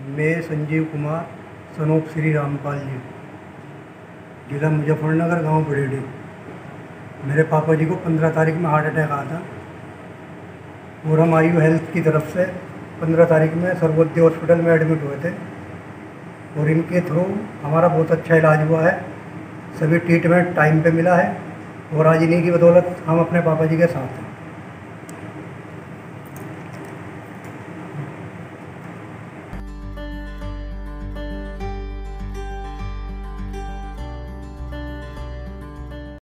मैं संजीव कुमार सनोप श्री रामपाल जी। जिला मुजफ्फरनगर गाँव बड़ेडी मेरे पापा जी को पंद्रह तारीख में हार्ट अटैक आया था। और हम आयु हेल्थ की तरफ़ से पंद्रह तारीख में सर्वोदय हॉस्पिटल में एडमिट हुए थे। और इनके थ्रू हमारा बहुत अच्छा इलाज हुआ है। सभी ट्रीटमेंट टाइम पे मिला है। और आज इन्हीं की बदौलत हम अपने पापा जी के साथ हैं।